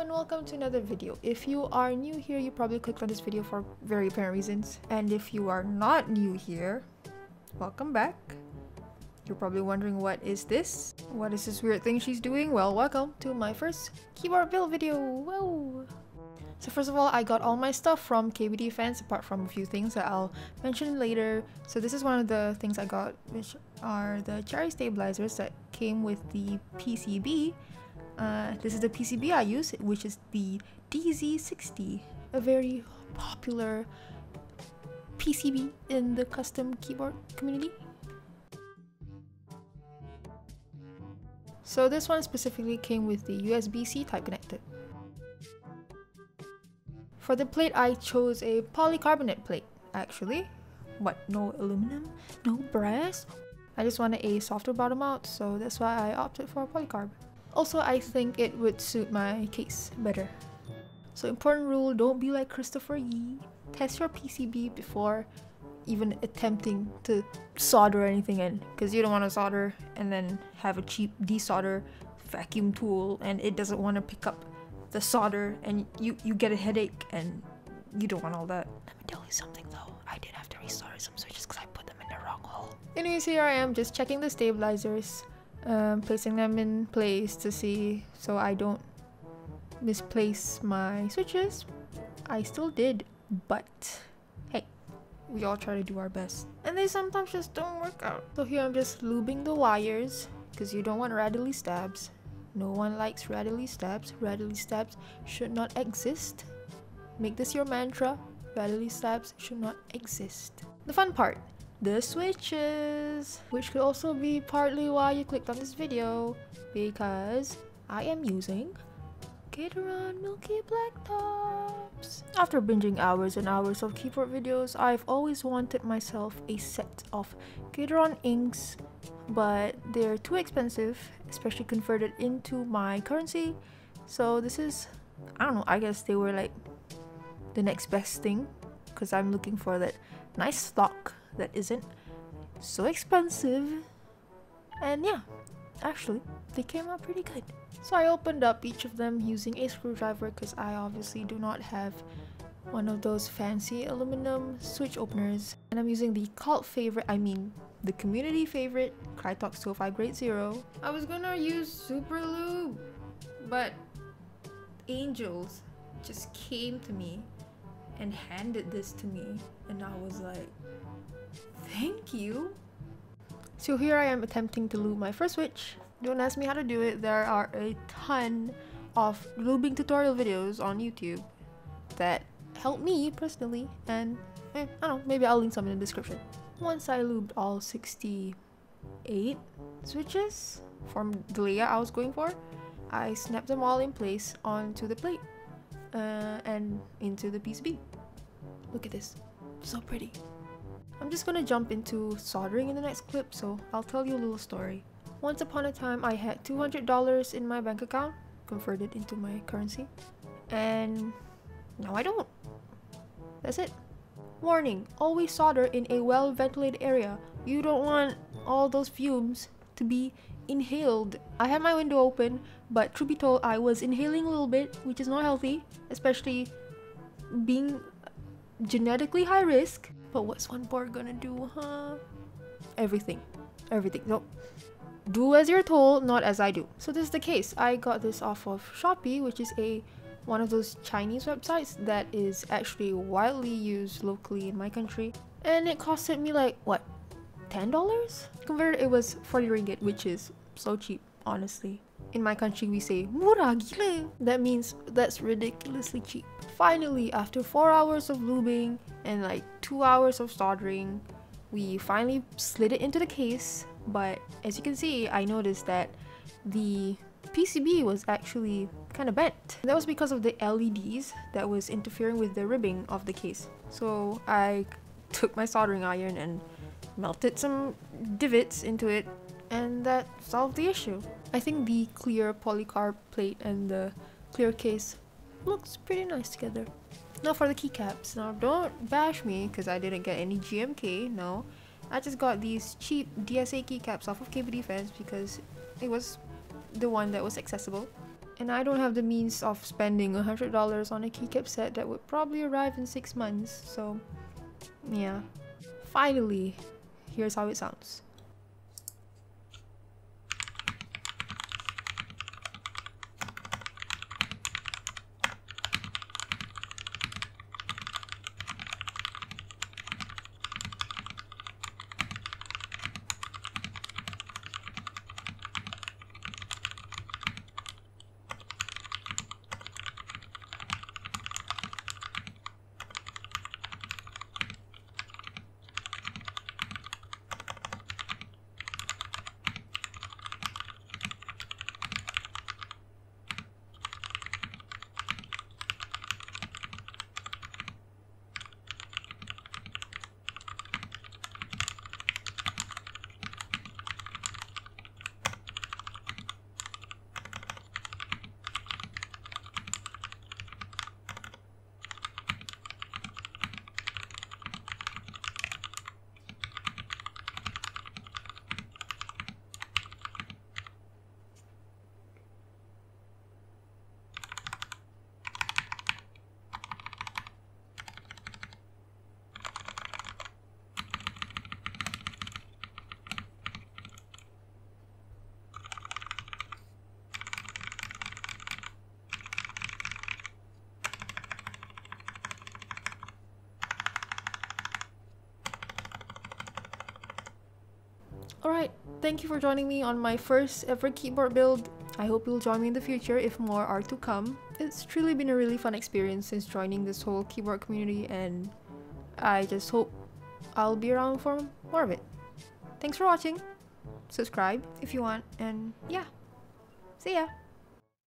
and welcome to another video. If you are new here, you probably clicked on this video for very apparent reasons. And if you are not new here, welcome back. You're probably wondering what is this? What is this weird thing she's doing? Well, welcome to my first keyboard build video. Whoa! So first of all, I got all my stuff from KBD Fans apart from a few things that I'll mention later. So this is one of the things I got, which are the cherry stabilizers that came with the PCB. Uh, this is the PCB I use, which is the DZ60, a very popular PCB in the custom keyboard community. So this one specifically came with the USB-C type connected. For the plate, I chose a polycarbonate plate, actually. What, no aluminum? No brass? I just wanted a softer bottom out, so that's why I opted for a polycarb. Also, I think it would suit my case better. So important rule, don't be like Christopher Yee. Test your PCB before even attempting to solder anything in because you don't want to solder and then have a cheap desolder vacuum tool and it doesn't want to pick up the solder and you you get a headache and you don't want all that. Let me tell you something though. I did have to resolder some switches because I put them in the wrong hole. Anyways, here I am just checking the stabilizers, um, placing them in place to see so I don't misplace my switches. I still did, but hey, we all try to do our best. And they sometimes just don't work out. So here I'm just lubing the wires because you don't want rattly stabs. No one likes rattly stabs. Rattly stabs should not exist. Make this your mantra. Rattly stabs should not exist. The fun part. The switches. Which could also be partly why you clicked on this video. Because I am using Gateron Milky Black Tops. After binging hours and hours of keyboard videos, I've always wanted myself a set of Gateron inks but they're too expensive, especially converted into my currency. So this is, I don't know, I guess they were like the next best thing because I'm looking for that nice stock that isn't so expensive. And yeah, actually, they came out pretty good. So I opened up each of them using a screwdriver because I obviously do not have one of those fancy aluminum switch openers. And I'm using the cult favorite, I mean the community favorite, Krytox 205 Grade Zero. I was gonna use Super Lube, but angels just came to me and handed this to me and I was like, thank you. So here I am attempting to lube my first switch. Don't ask me how to do it, there are a ton of lubing tutorial videos on YouTube that help me personally and eh, I don't know, maybe I'll link some in the description. Once I lubed all 68 switches from the layout I was going for, I snapped them all in place onto the plate uh, and into the PCB. Look at this, so pretty. I'm just gonna jump into soldering in the next clip, so I'll tell you a little story. Once upon a time, I had $200 in my bank account, converted into my currency, and now I don't. That's it. Warning, always solder in a well ventilated area. You don't want all those fumes to be inhaled. I had my window open, but truth be told, I was inhaling a little bit, which is not healthy, especially being genetically high risk. But what's one board gonna do, huh? Everything. Everything. Nope. Do as you're told, not as I do. So this is the case. I got this off of Shopee, which is a one of those Chinese websites that is actually widely used locally in my country. And it costed me like, what, $10? Converted, it was 40 ringgit, which is so cheap, honestly. In my country, we say, murah gila. That means that's ridiculously cheap. Finally, after 4 hours of lubing and like 2 hours of soldering, we finally slid it into the case. But as you can see, I noticed that the PCB was actually kind of bent. That was because of the LEDs that was interfering with the ribbing of the case. So I took my soldering iron and melted some divots into it and that solved the issue. I think the clear polycarb plate and the clear case looks pretty nice together. Now for the keycaps. Now don't bash me because I didn't get any GMK, no. I just got these cheap DSA keycaps off of KBD Fans because it was the one that was accessible. And I don't have the means of spending $100 on a keycap set that would probably arrive in 6 months, so yeah. Finally, here's how it sounds. Alright, thank you for joining me on my first ever keyboard build. I hope you'll join me in the future if more are to come. It's truly been a really fun experience since joining this whole keyboard community and I just hope I'll be around for more of it. Thanks for watching. Subscribe if you want and yeah. See ya!